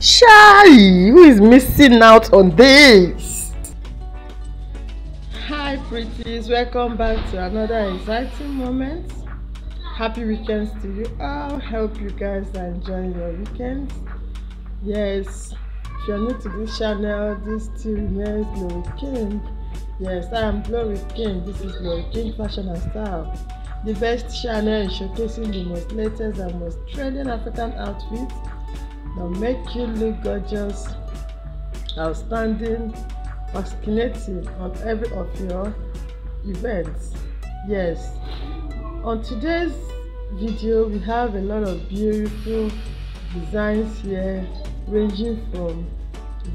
Shy, who is missing out on this? Hi pretties, welcome back to another exciting moment. Happy weekends to you all. Hope you guys are enjoying your weekend. Yes, if you're new to this channel, this still remains Glory King. Yes, I am Glory King. This is Glory King Fashion and Style. The best channel showcasing the most latest and most trending African outfits that make you look gorgeous, outstanding, fascinating on every of your events. Yes, on today's video we have a lot of beautiful designs here ranging from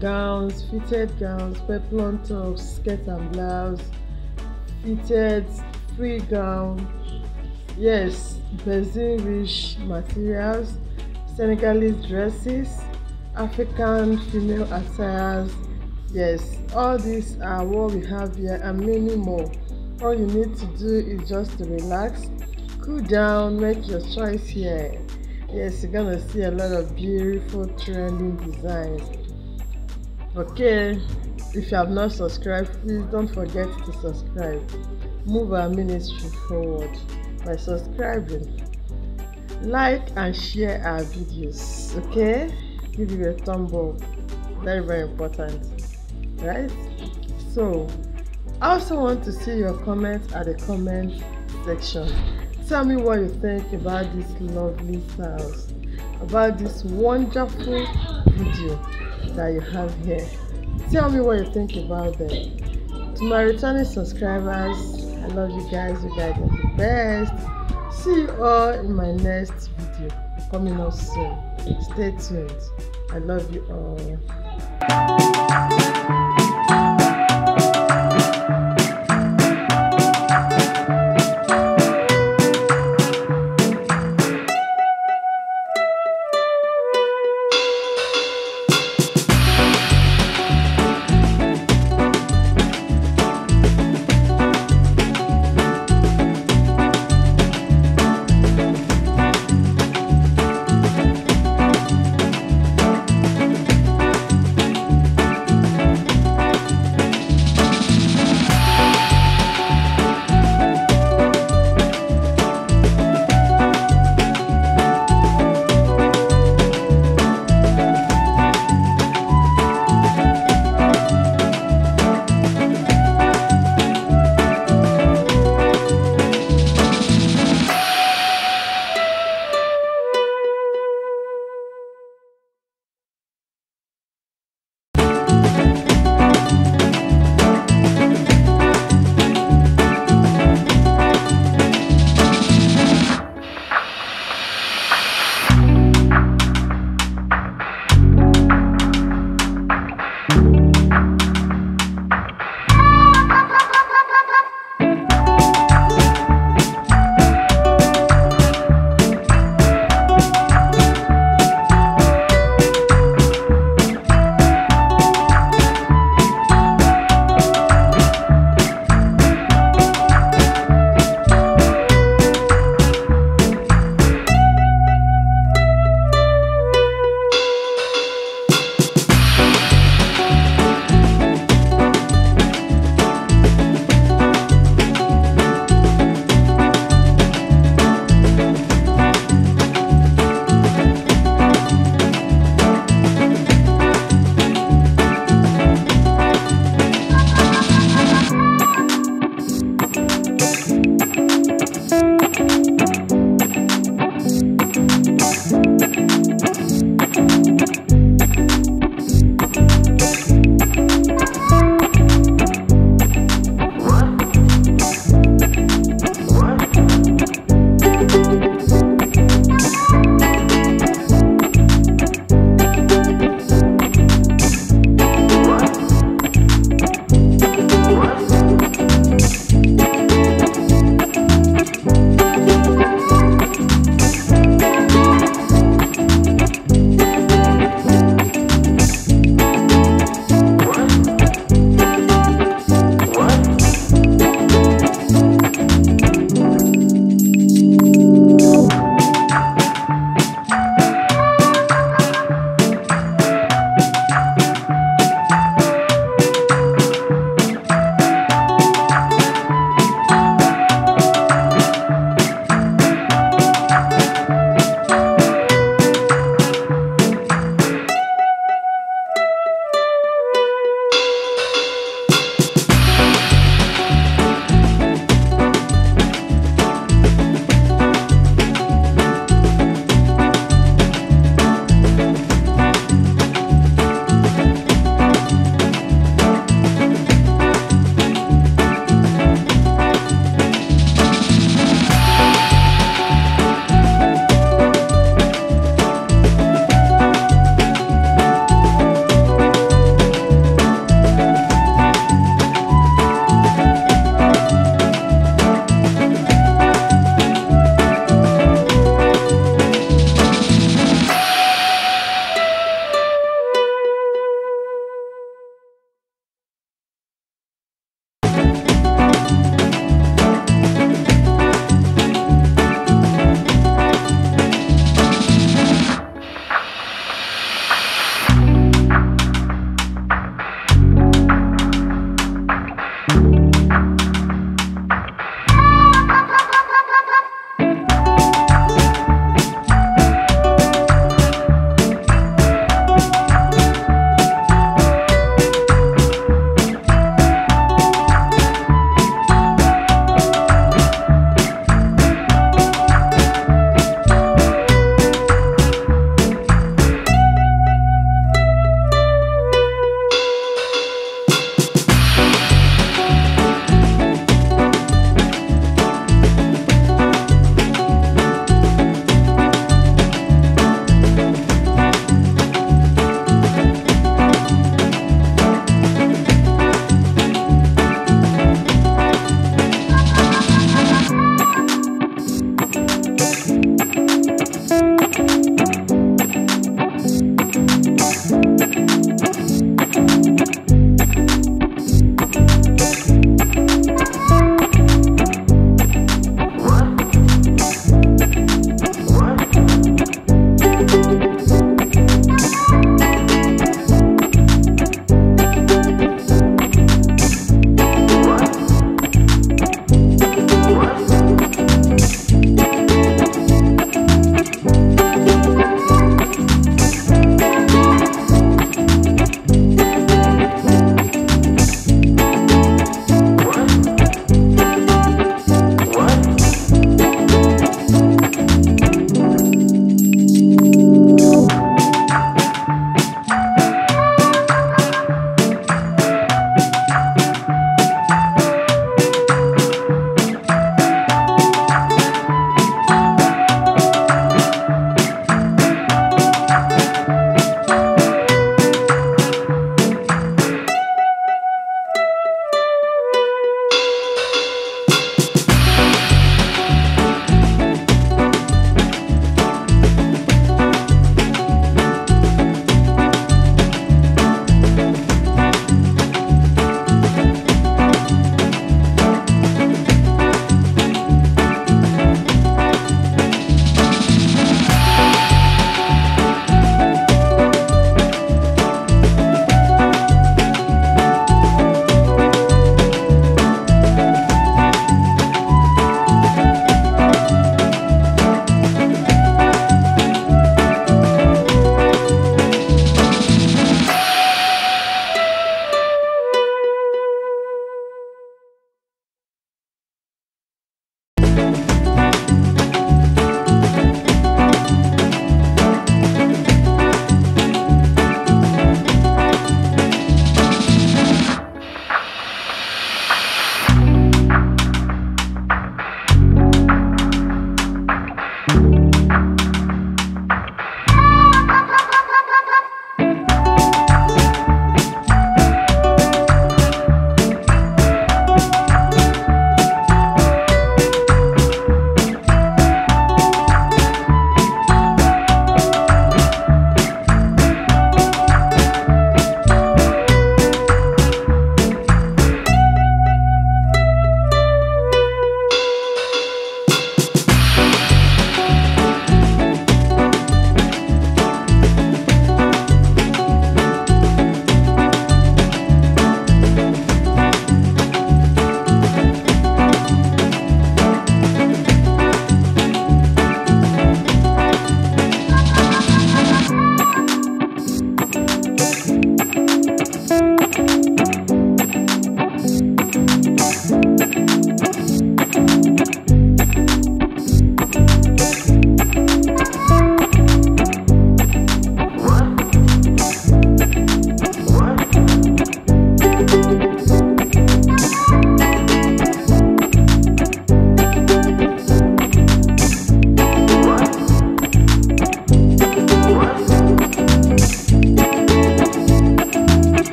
gowns, fitted gowns, peplum tops, skirt and blouse, fitted free gown, yes, bazin rich materials, Senegalese dresses, African female attires. Yes, all these are what we have here and many more. All you need to do is just to relax, cool down, make your choice here. Yes, you're gonna see a lot of beautiful trending designs. Okay, if you have not subscribed, please don't forget to subscribe. Move our ministry forward by subscribing like and share our videos okay? Give it a thumb up. Very very important right? So i also want to see your comments at the comment section. Tell me what you think about these lovely styles about this wonderful video that you have here. Tell me what you think about them. To my returning subscribers i love you guys. You guys are the best see you all in my next video. Coming up soon stay tuned. I love you all